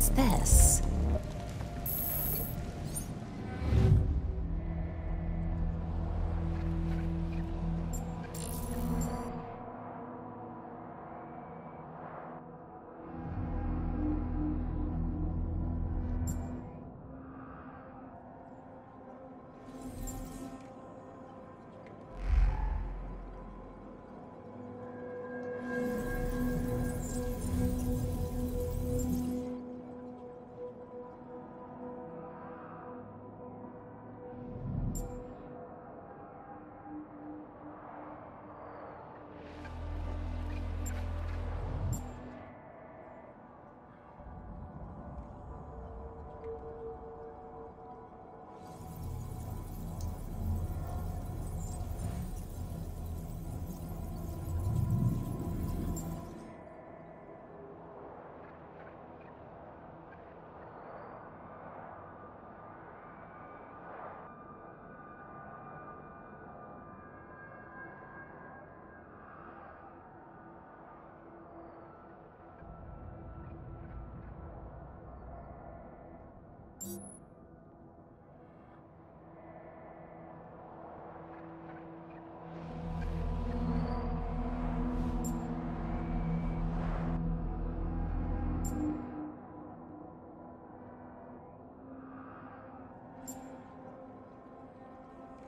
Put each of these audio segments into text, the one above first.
What's this?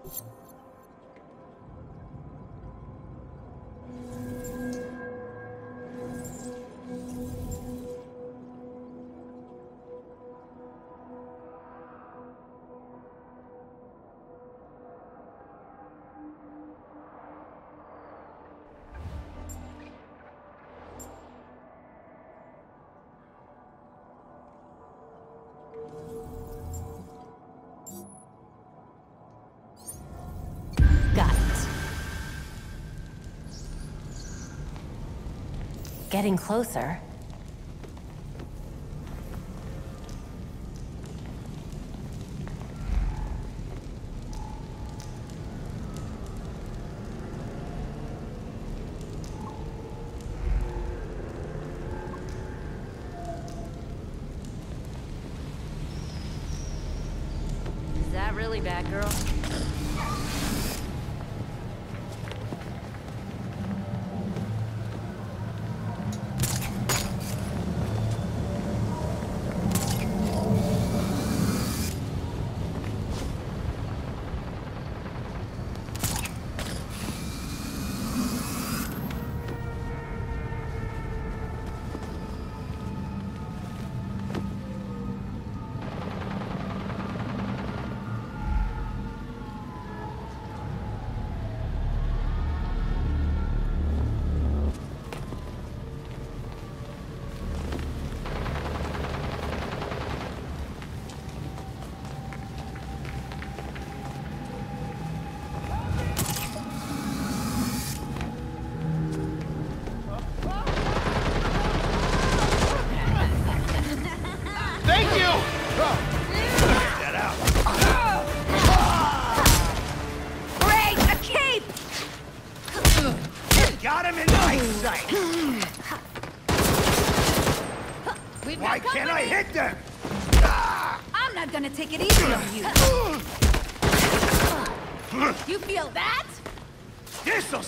Got Getting closer.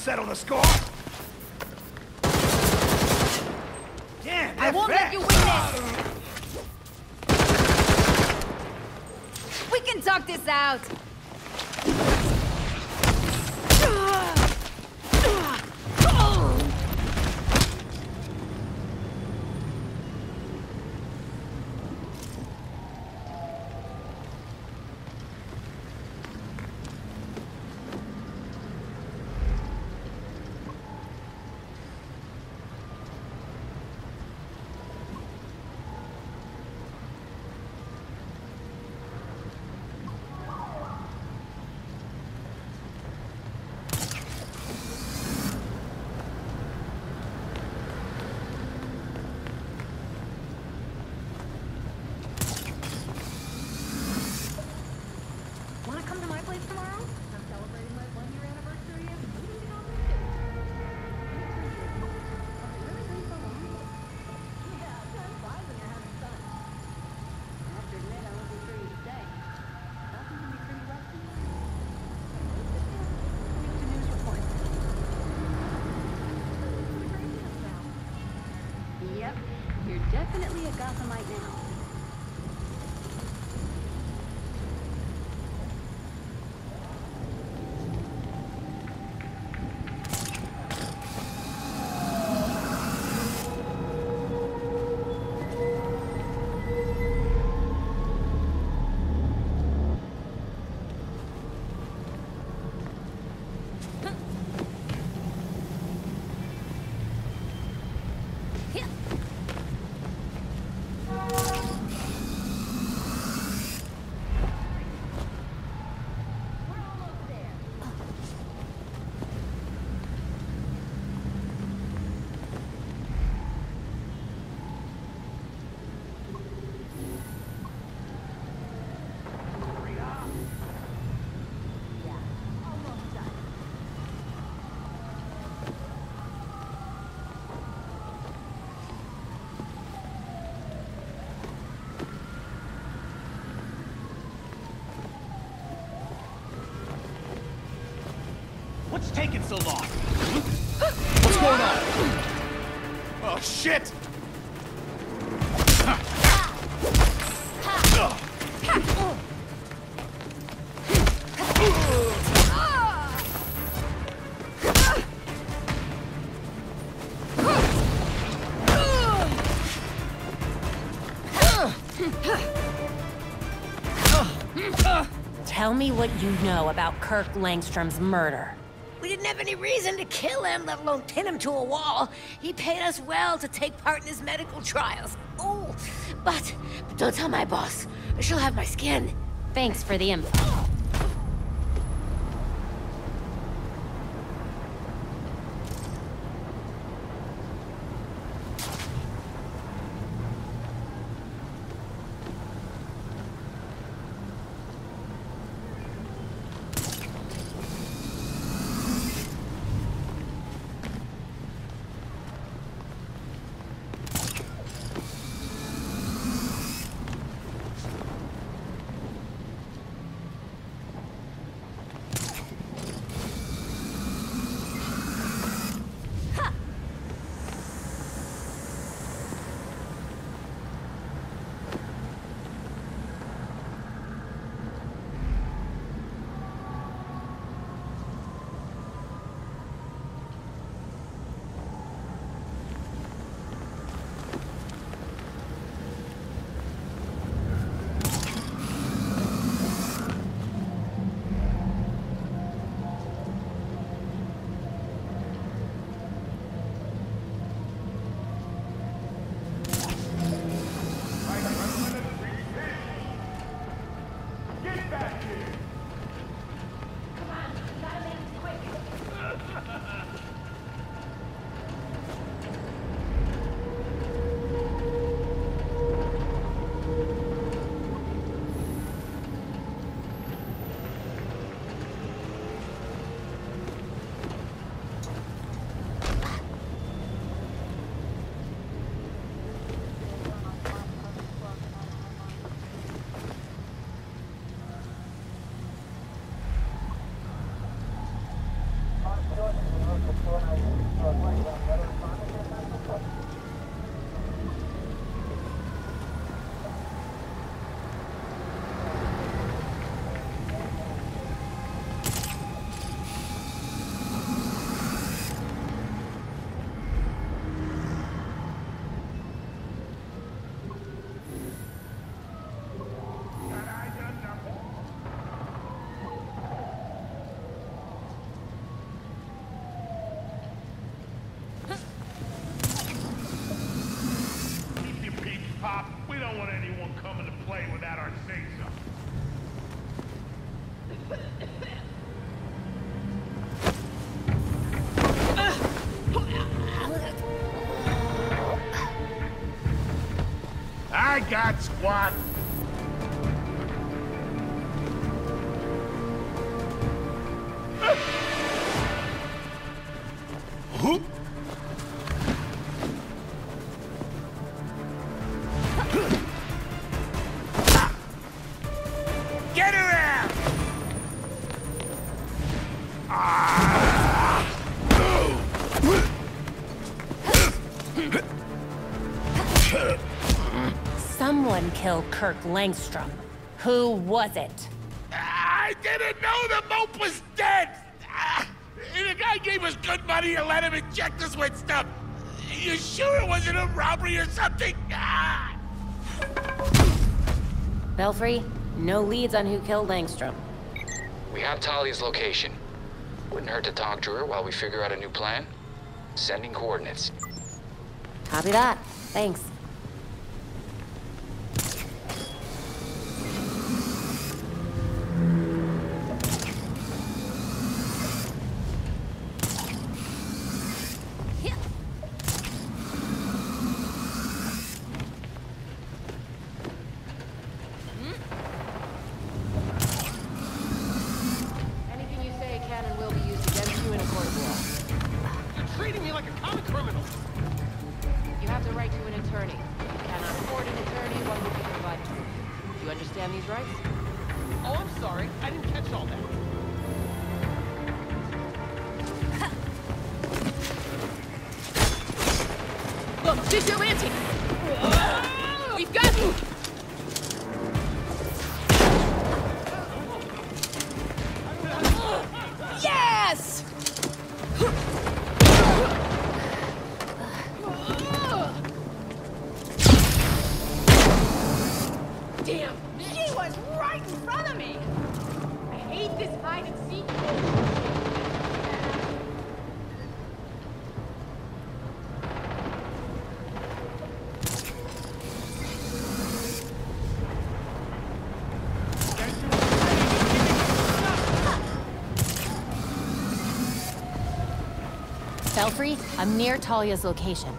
Settle the score! Taking so long? What's going on? Oh, shit! Tell me what you know about Kirk Langstrom's murder. We didn't have any reason to kill him, let alone pin him to a wall. He paid us well to take part in his medical trials. Oh, but, but don't tell my boss. She'll have my skin. Thanks for the info. Pop. We don't want anyone coming to play without our say-so. I got squat. Kirk Langstrom. Who was it? I didn't know the mope was dead! Ah, the guy gave us good money and let him inject us with stuff. You sure it wasn't a robbery or something? Ah. Belfry, no leads on who killed Langstrom. We have Talia's location. Wouldn't hurt to talk to her while we figure out a new plan. Sending coordinates. Copy that. Thanks. Vigilante! Belfry, I'm near Talia's location.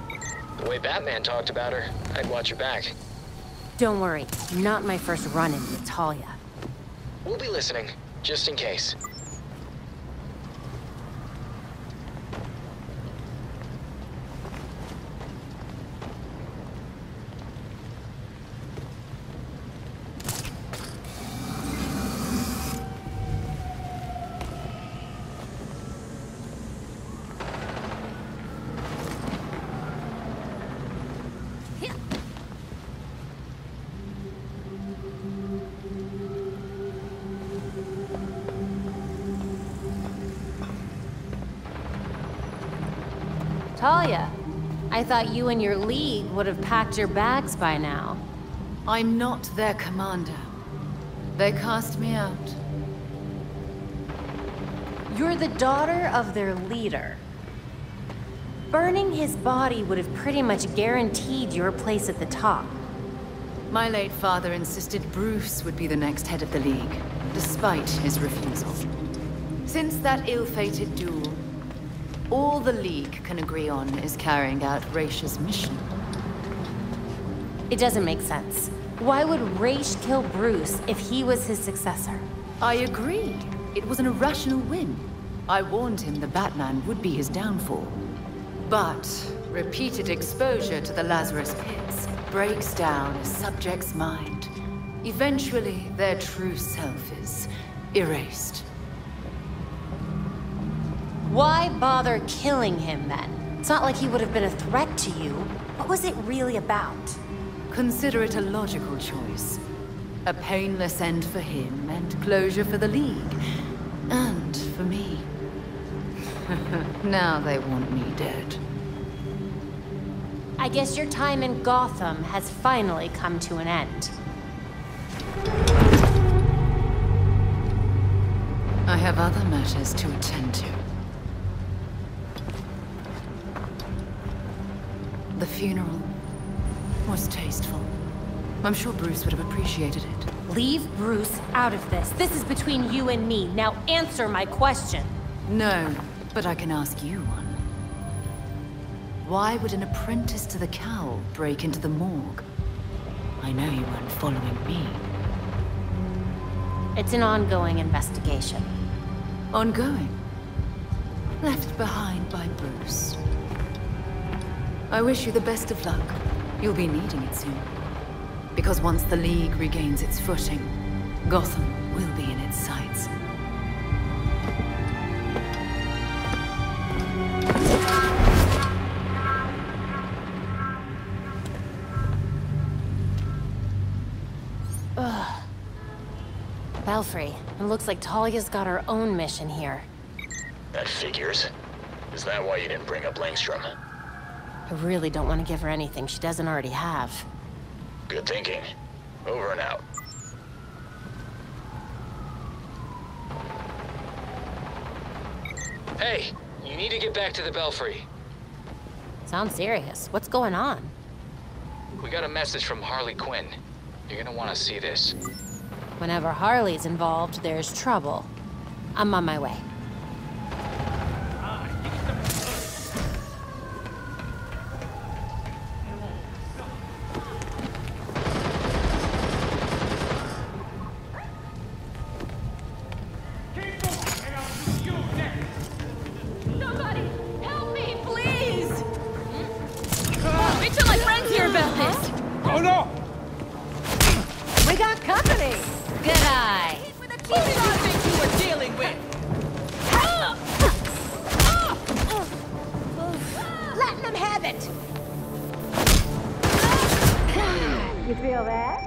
The way Batman talked about her, I'd watch her back. Don't worry, not my first run-in with Talia. We'll be listening, just in case. Thought you and your league would have packed your bags by now. I'm not their commander. They cast me out. You're the daughter of their leader. Burning his body would have pretty much guaranteed your place at the top. My late father insisted Bruce would be the next head of the League, despite his refusal. Since that ill-fated duel, all the League can agree on is carrying out Raish's mission. It doesn't make sense. Why would Ra's kill Bruce if he was his successor? I agree. It was an irrational whim. I warned him the Batman would be his downfall. But repeated exposure to the Lazarus Pits breaks down a subject's mind. Eventually, their true self is erased. Why bother killing him then? It's not like he would have been a threat to you. What was it really about? Consider it a logical choice. A painless end for him and closure for the League. And for me. now they want me dead. I guess your time in Gotham has finally come to an end. I have other matters to attend to. Funeral was tasteful. I'm sure Bruce would have appreciated it. Leave Bruce out of this. This is between you and me. Now answer my question. No, but I can ask you one. Why would an apprentice to the cowl break into the morgue? I know you weren't following me. It's an ongoing investigation. Ongoing. Left behind by Bruce. I wish you the best of luck. You'll be needing it soon. Because once the League regains its footing, Gotham will be in its sights. Ugh. Belfry, it looks like Talia's got her own mission here. That figures. Is that why you didn't bring up Langstrom? I really don't want to give her anything she doesn't already have. Good thinking. Over and out. Hey, you need to get back to the Belfry. Sounds serious. What's going on? We got a message from Harley Quinn. You're gonna want to see this. Whenever Harley's involved, there's trouble. I'm on my way. You feel that?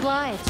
Obliged.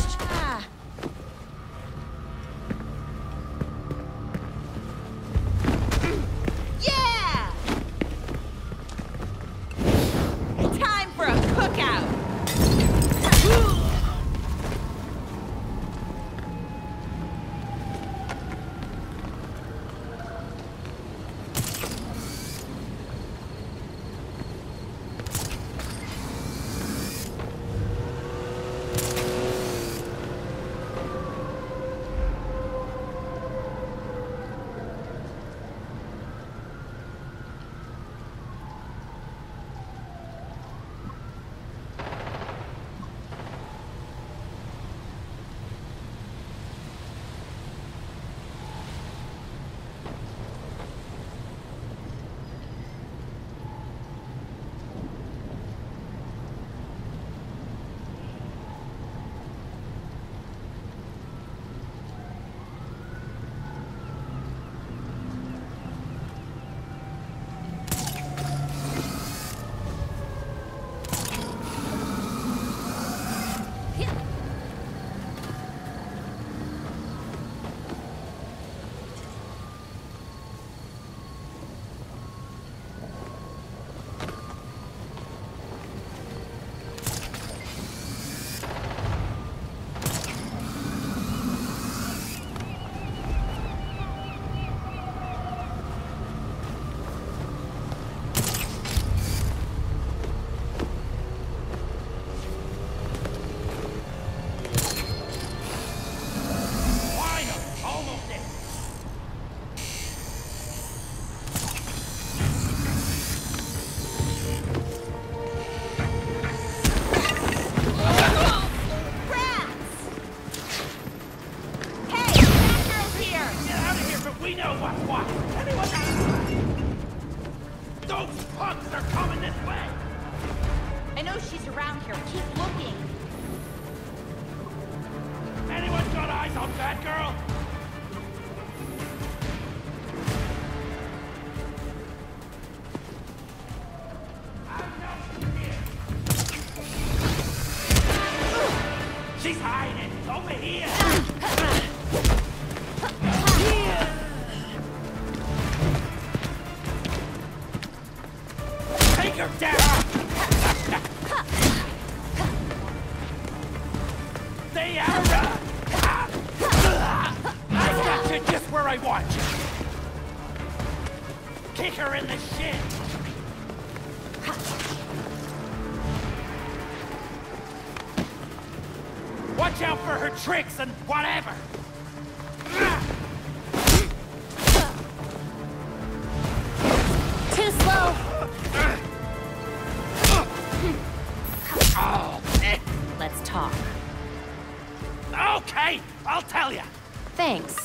tricks and whatever. Too slow. Let's talk. Okay, I'll tell you. Thanks.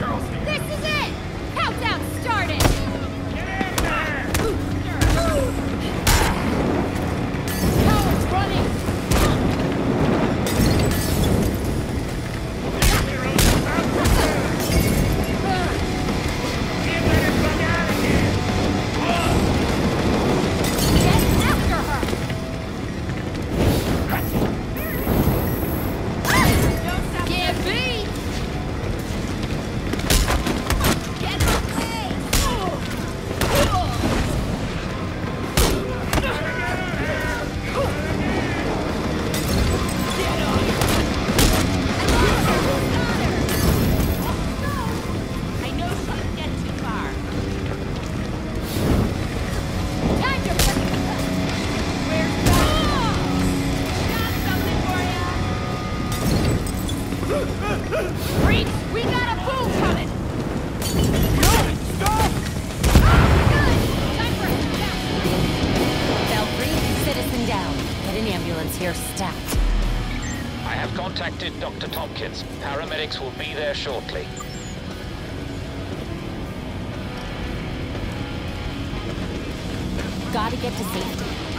girls Gotta get to safety.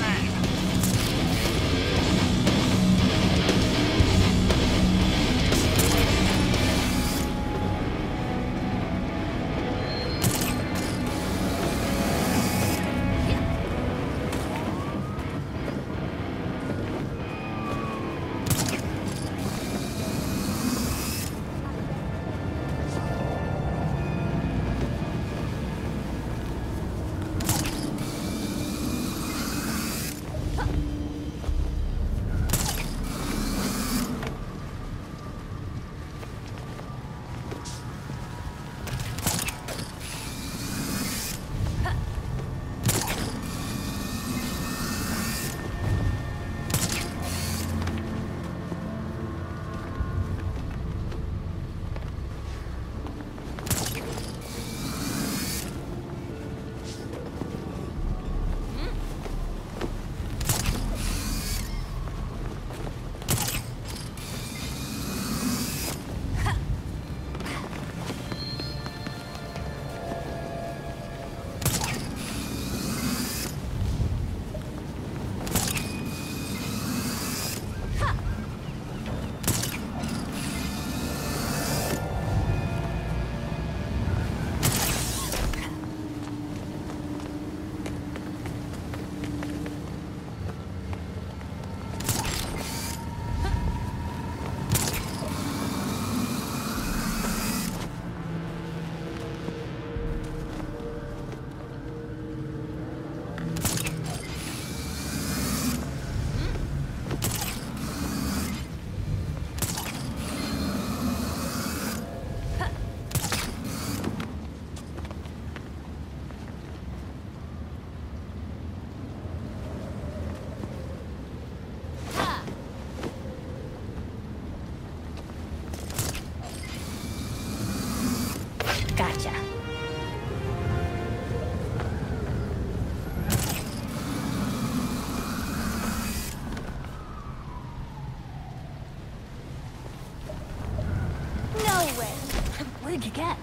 Did you get?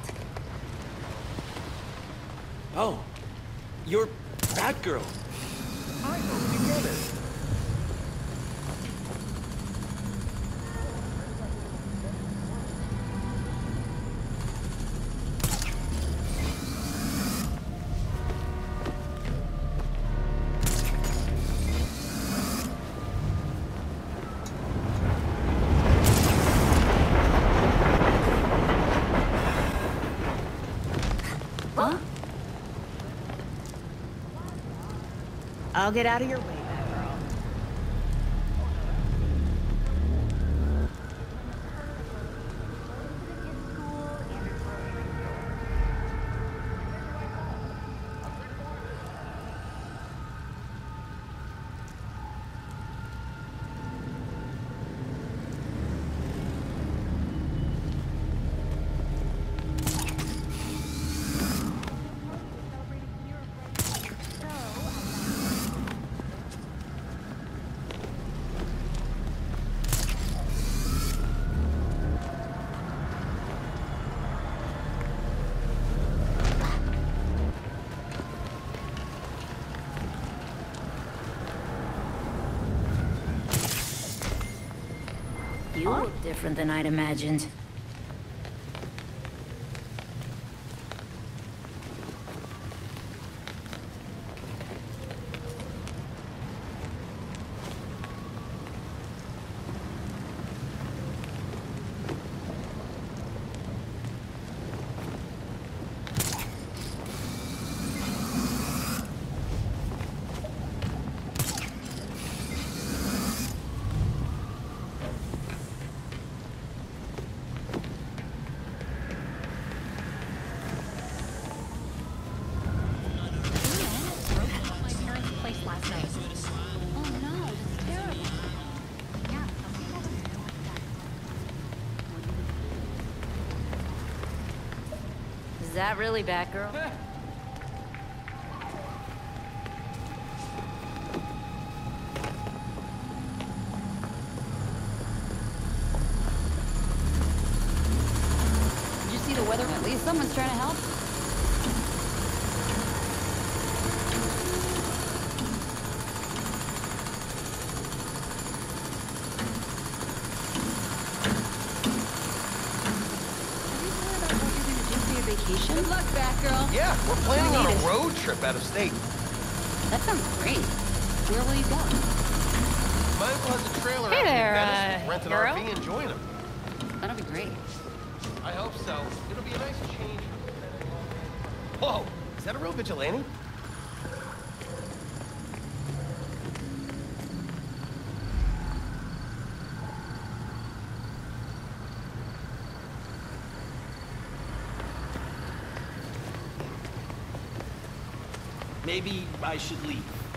I'll get out of your way, different than I'd imagined. That. Is that really Batgirl? Someone's trying to help. Vacation? Good luck, Batgirl. Yeah, we're planning on need a it. road trip out of state. That sounds great. Where will you go? Might as well have the trailer Hey out there, in Venice, uh, rent an hero. RV and join them. That'll be great. I hope so. It'll be a nice change. Whoa, is that a real vigilante? Maybe I should leave.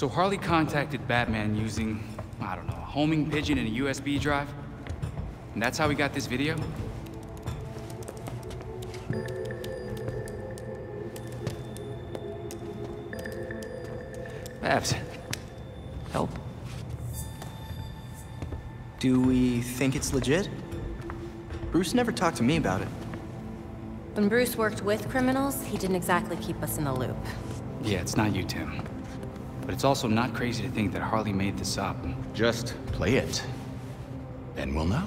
So Harley contacted Batman using, I don't know, a homing pigeon and a USB drive? And that's how we got this video? Babs, help. Do we think it's legit? Bruce never talked to me about it. When Bruce worked with criminals, he didn't exactly keep us in the loop. Yeah, it's not you, Tim. But it's also not crazy to think that Harley made this up. Just play it. Then we'll know.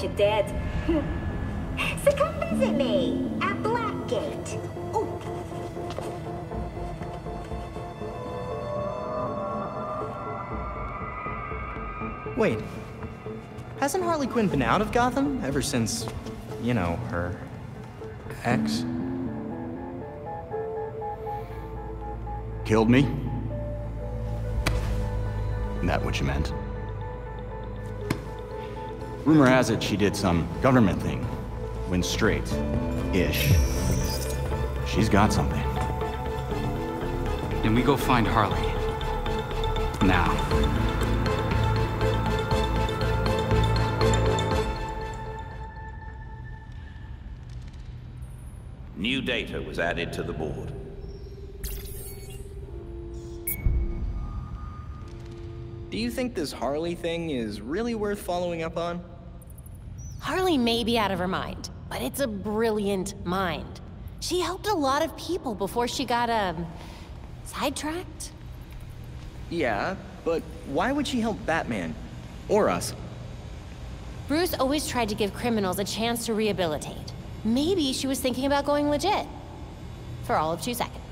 That ain't what you dead. so come visit me at Blackgate. Ooh. Wait. Hasn't Harley Quinn been out of Gotham ever since, you know, her ex? Killed me? Is That what you meant? Rumor has it she did some government thing. Went straight. Ish. She's got something. Then we go find Harley. Now. New data was added to the board. Do you think this Harley thing is really worth following up on? Harley may be out of her mind, but it's a brilliant mind. She helped a lot of people before she got, um, sidetracked? Yeah, but why would she help Batman? Or us? Bruce always tried to give criminals a chance to rehabilitate. Maybe she was thinking about going legit. For all of two seconds.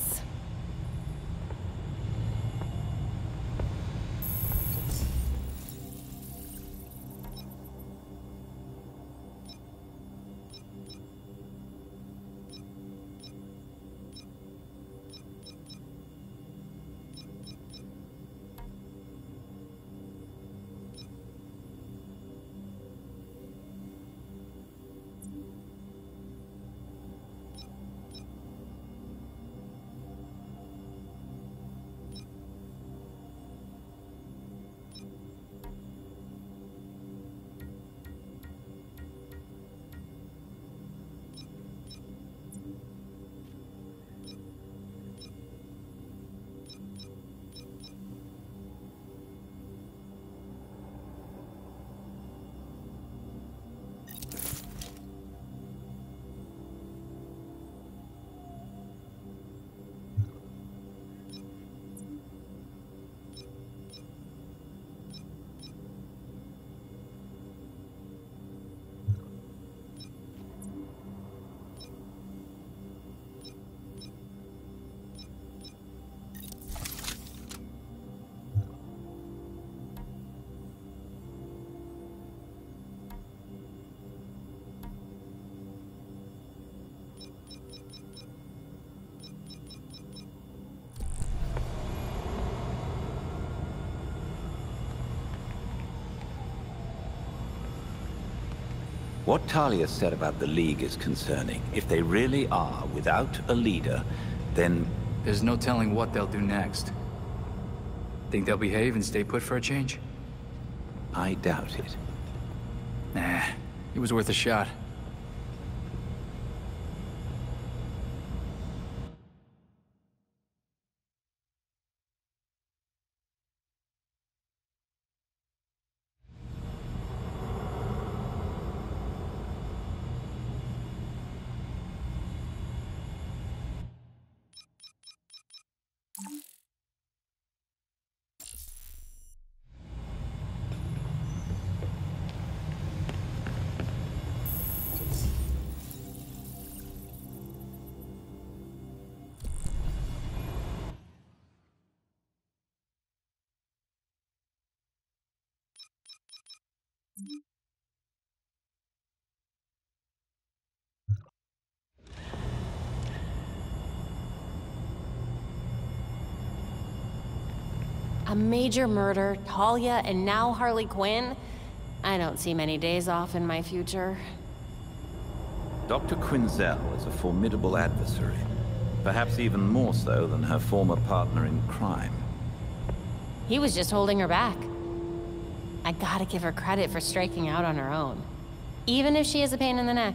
What Talia said about the League is concerning. If they really are without a leader, then... There's no telling what they'll do next. Think they'll behave and stay put for a change? I doubt it. Nah, it was worth a shot. Thank mm -hmm. you. A major murder, Talia, and now Harley Quinn? I don't see many days off in my future. Dr. Quinzel is a formidable adversary. Perhaps even more so than her former partner in crime. He was just holding her back. I gotta give her credit for striking out on her own. Even if she is a pain in the neck.